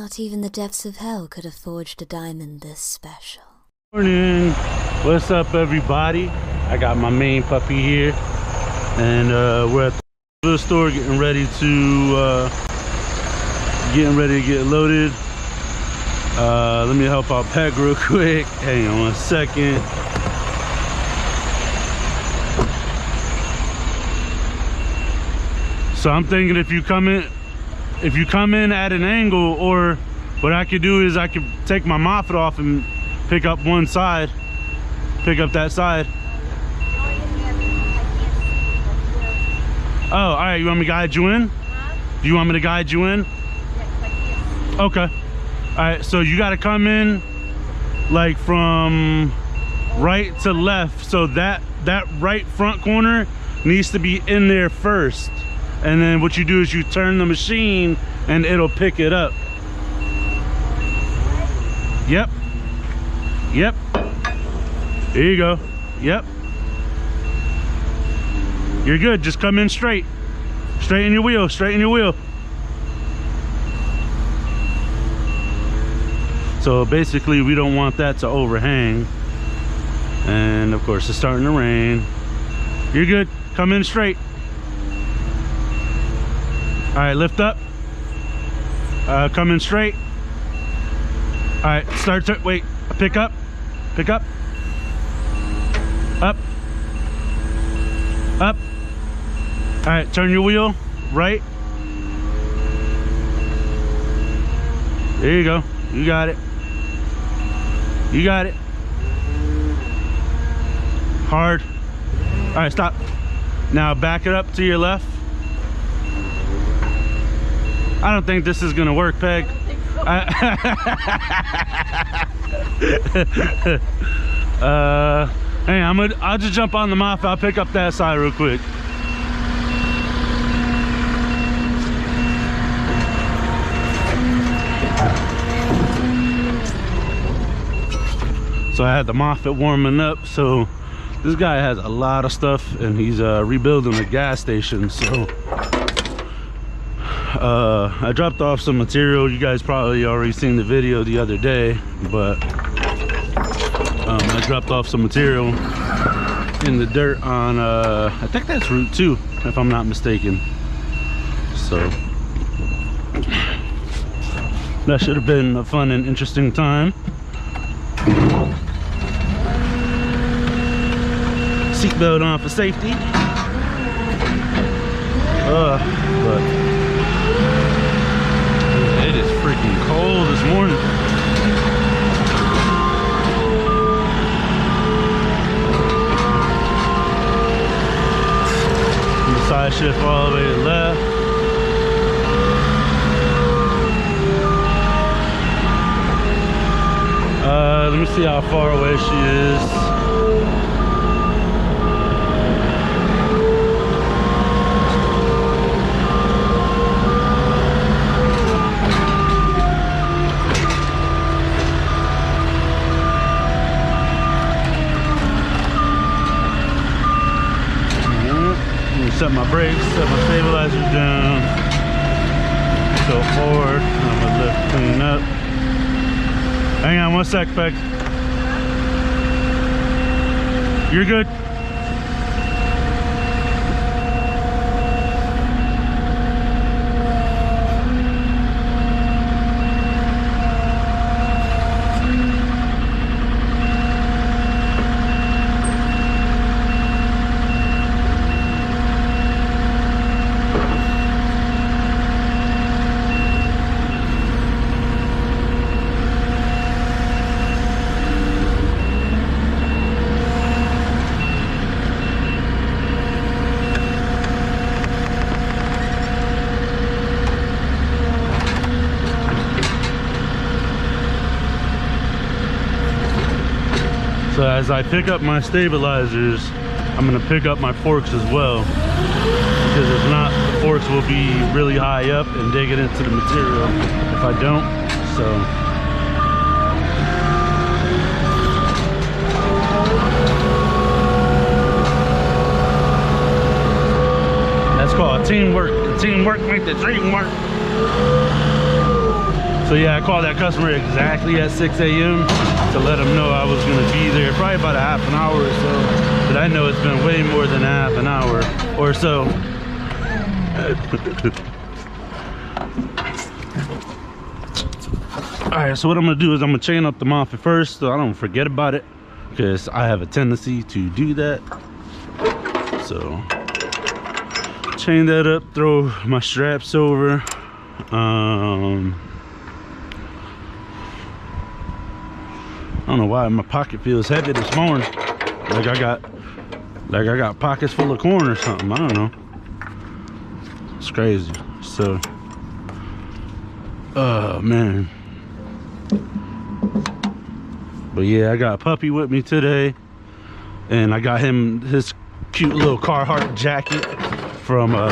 Not even the depths of hell could have forged a diamond this special. Morning. What's up, everybody? I got my main puppy here, and uh, we're at the store getting ready to uh, getting ready to get loaded. Uh, let me help out Peg real quick. Hang on one second. So I'm thinking if you come in, if you come in at an angle, or what I could do is I could take my Moffett off and pick up one side, pick up that side. Oh, all right. You want me to guide you in? Do you want me to guide you in? Okay. All right. So you got to come in like from right to left. So that that right front corner needs to be in there first. And then what you do is you turn the machine and it'll pick it up. Yep. Yep. There you go. Yep. You're good. Just come in straight. Straighten your wheel. Straighten your wheel. So basically we don't want that to overhang. And of course it's starting to rain. You're good. Come in straight. All right, lift up. Uh, come in straight. All right, start to, wait, pick up, pick up. Up. Up. All right, turn your wheel right. There you go. You got it. You got it. Hard. All right, stop. Now back it up to your left. I don't think this is gonna work, Peg. uh, hey, I'm gonna. I'll just jump on the mop. I'll pick up that side real quick. So I had the Moffett warming up. So this guy has a lot of stuff, and he's uh, rebuilding a gas station. So uh, I dropped off some material. You guys probably already seen the video the other day, but um, I dropped off some material in the dirt on, uh, I think that's Route 2, if I'm not mistaken. So that should have been a fun and interesting time. Seatbelt on for safety. Uh, but it is freaking cold this morning. Side shift all the way to the left. Uh, let me see how far away she is. Let me set my brakes, set my stabilizers down. Go forward. I'm gonna lift clean up. Hang on one sec, Beck. You're good. As I pick up my stabilizers, I'm gonna pick up my forks as well. Because if not, the forks will be really high up and dig it into the material if I don't. So that's called teamwork. Teamwork make the dream work. So yeah, I called that customer exactly at 6 a.m. to let them know I was gonna be there probably about a half an hour or so. But I know it's been way more than a half an hour or so. All right, so what I'm gonna do is I'm gonna chain up the Moffett first so I don't forget about it because I have a tendency to do that. So chain that up, throw my straps over. Um, don't know why my pocket feels heavy this morning. Like I got, like I got pockets full of corn or something. I don't know. It's crazy. So, oh man. But yeah, I got a puppy with me today, and I got him his cute little Carhartt jacket from uh,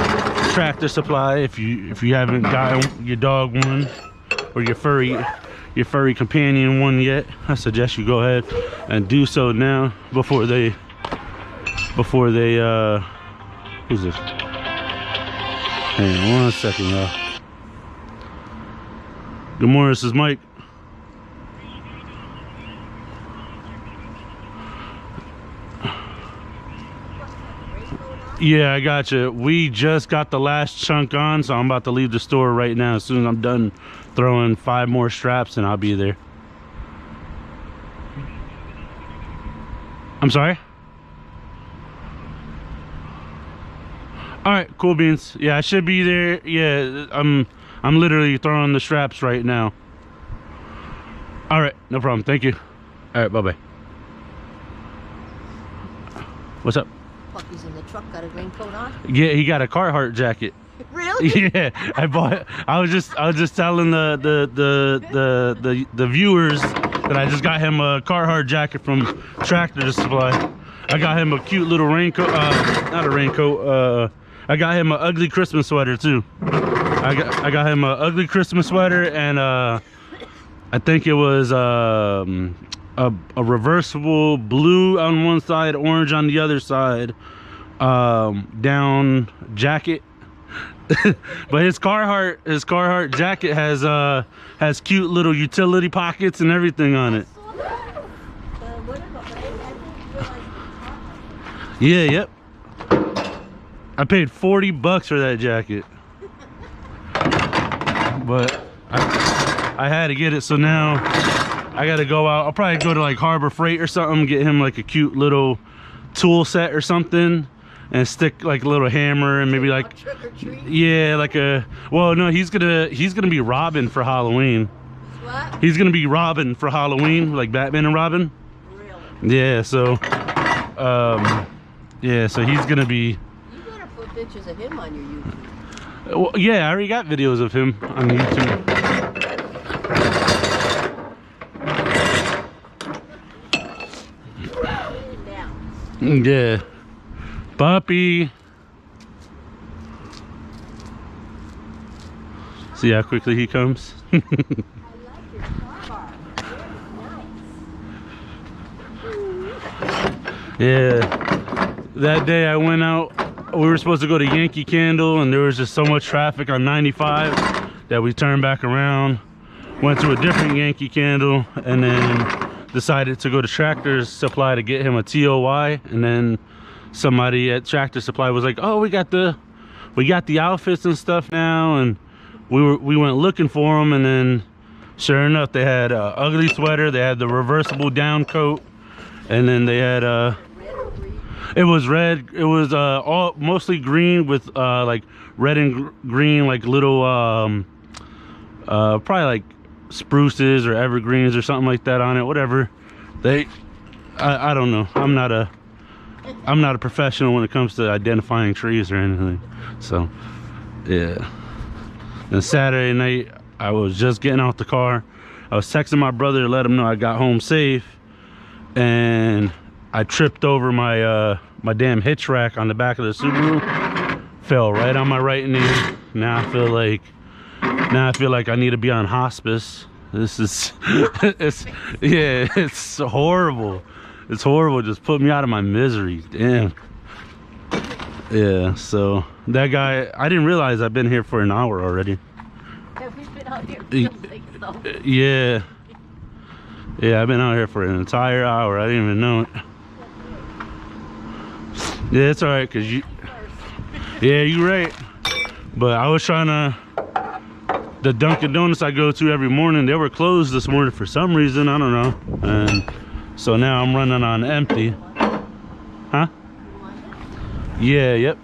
Tractor Supply. If you if you haven't gotten your dog one or your furry your furry companion one yet, I suggest you go ahead and do so now before they before they uh who's this? Hang on one second, y'all. Good morning, this is Mike. Yeah, I got you. We just got the last chunk on, so I'm about to leave the store right now. As soon as I'm done throwing five more straps, and I'll be there. I'm sorry? All right, cool beans. Yeah, I should be there. Yeah, I'm I'm literally throwing the straps right now. All right, no problem. Thank you. All right, bye-bye. What's up? Truck, got a raincoat on. Yeah, he got a Carhartt jacket. Really? yeah, I bought. I was just, I was just telling the the the the the, the viewers that I just got him a Carhartt jacket from Tractor Supply. I got him a cute little raincoat, uh, not a raincoat. Uh, I got him an ugly Christmas sweater too. I got, I got him an ugly Christmas sweater and uh, I think it was um, a, a reversible blue on one side, orange on the other side, um, down jacket but his Carhartt his Carhartt jacket has uh has cute little utility pockets and everything on it. Yeah, yep. I paid 40 bucks for that jacket. But I, I had to get it, so now I gotta go out. I'll probably go to like Harbor Freight or something, get him like a cute little tool set or something and stick like a little hammer and maybe like Trick or treat? yeah like a well no he's gonna he's gonna be robin for halloween What? he's gonna be robin for halloween like batman and robin Really? yeah so um yeah so he's gonna be You put pictures of him on your YouTube. well, yeah i already got videos of him on youtube yeah puppy. See how quickly he comes? Yeah. That day I went out, we were supposed to go to Yankee Candle and there was just so much traffic on 95 that we turned back around, went to a different Yankee Candle and then decided to go to Tractor's Supply to get him a TOY and then somebody at Tractor Supply was like, "Oh, we got the we got the outfits and stuff now." And we were we went looking for them and then sure enough they had a ugly sweater, they had the reversible down coat and then they had uh it was red it was uh all mostly green with uh like red and gr- green like little um uh probably like spruces or evergreens or something like that on it whatever they i i don't know i'm not a i'm not a professional when it comes to identifying trees or anything so yeah and saturday night i was just getting out the car i was texting my brother to let him know i got home safe and I tripped over my uh my damn hitch rack on the back of the Subaru. Fell right on my right knee. Now I feel like now I feel like I need to be on hospice. This is it's yeah, it's horrible. It's horrible. Just put me out of my misery. Damn. Yeah, so that guy I didn't realize I've been here for an hour already. Have we been out here? Y- Feels like. Yeah. Yeah, I've been out here for an entire hour. I didn't even know it. Yeah, it's alright, cause you Yeah, you're right. But I was trying to the Dunkin' Donuts I go to every morning, they were closed this morning for some reason, I don't know. And so now I'm running on empty. Huh? Yeah, yep.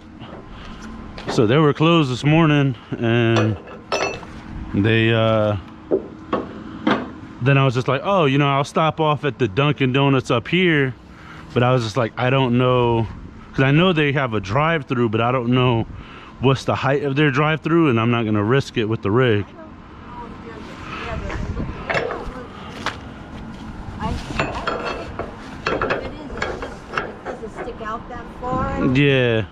So they were closed this morning and they uh then I was just like, oh, you know, I'll stop off at the Dunkin' Donuts up here. But I was just like, I don't know, because I know they have a drive-through, but I don't know what's the height of their drive-through, and I'm not gonna risk it with the rig. Yeah.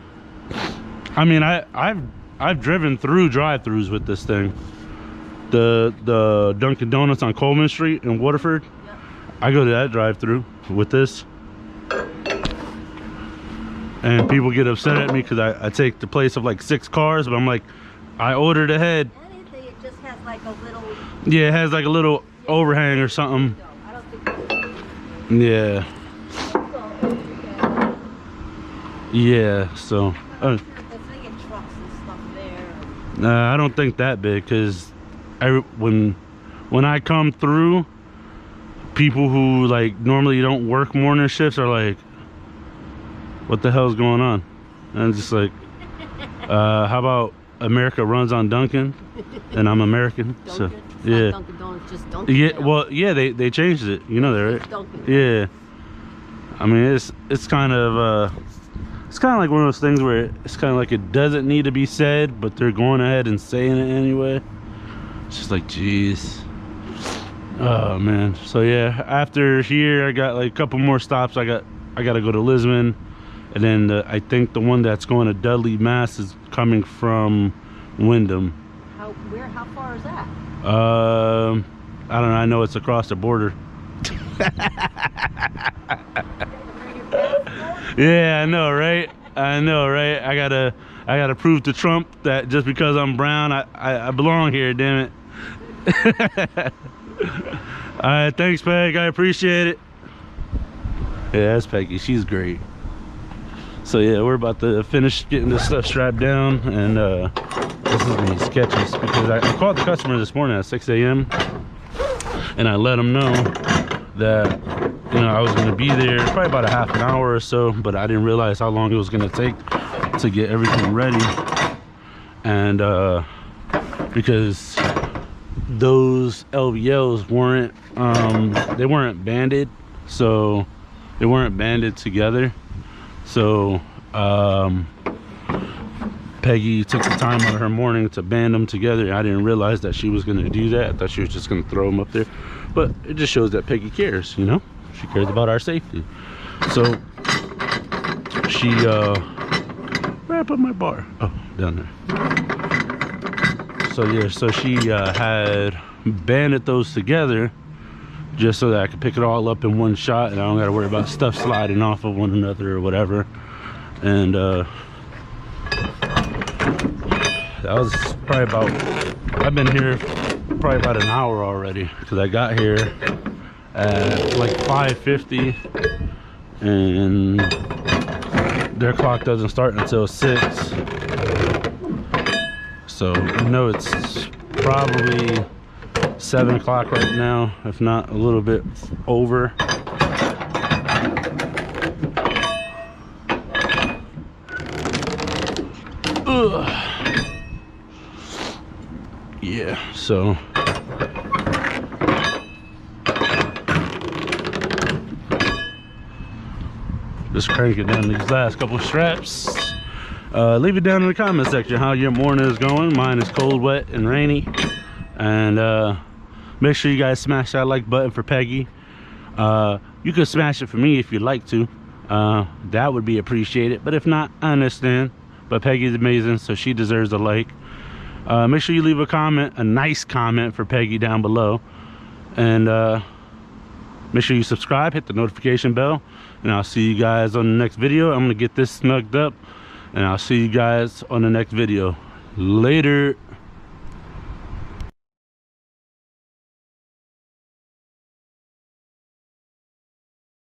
I mean, I I've I've driven through drive-throughs with this thing. The the Dunkin' Donuts on Coleman Street in Waterford. Yep. I go to that drive-through with this. And people get upset at me because I, I take the place of like six cars, but I'm like, I ordered ahead. Anything, it just has like a little. Yeah, it has like a little overhang or something. I don't think. Yeah, yeah. So, uh, If they get trucks and stuff there. uh, I don't think that big because when when I come through, people who like normally don't work morning shifts are like, "What the hell's going on?" And I'm just like, uh, "How about America runs on Dunkin', and I'm American." So, yeah. Not Dunkin' just Dunkin'. Yeah, well, yeah, they they changed it. You know that, right? Yeah. I mean, it's it's kind of uh, it's kind of like one of those things where it's kind of like it doesn't need to be said, but they're going ahead and saying it anyway. It's just like, jeez. Oh man. So yeah, after here, I got like a couple more stops. I got I got to go to Lisbon, and then the, I think the one that's going to Dudley, Mass, is coming from Windham. How where? How far is that? Um, I don't know. I know it's across the border. Yeah, I know, right? I know, right? I gotta, I gotta prove to Trump that just because I'm brown, I, I, I belong here. Damn it. All right, thanks, Peg. I appreciate it. Yeah, that's Peggy. She's great. So yeah, we're about to finish getting this stuff strapped down, and uh, this is gonna sketches because I, I called the customer this morning at 6 a.m. and I let them know that you know I was gonna be there probably about a half an hour or so, but I didn't realize how long it was gonna take to get everything ready, and uh, because those LVLs weren't um, they weren't banded, so they weren't banded together. So um, Peggy took the time out of her morning to band them together. I didn't realize that she was going to do that. I thought she was just going to throw them up there. But it just shows that Peggy cares, you know? She cares about our safety. So she, uh, where I put my bar? Oh, down there. So yeah, so she uh, had banded those together just so that I could pick it all up in one shot and I don't gotta worry about stuff sliding off of one another or whatever. And uh, that was probably about, I've been here probably about an hour already because I got here at like 5.50 and their clock doesn't start until 6. So I know it's probably seven o'clock right now, if not a little bit over. Ugh. Yeah, so just cranking down these last couple straps. Uh, leave it down in the comment section how your morning is going. Mine is cold, wet, and rainy. And uh, make sure you guys smash that like button for Peggy. Uh, you could smash it for me if you'd like to. Uh, that would be appreciated. But if not, I understand. But Peggy's amazing, so she deserves a like. Uh, make sure you leave a comment, a nice comment for Peggy down below. And uh, make sure you subscribe, hit the notification bell. And I'll see you guys on the next video. I'm to get this snugged up. And I'll see you guys on the next video. Later.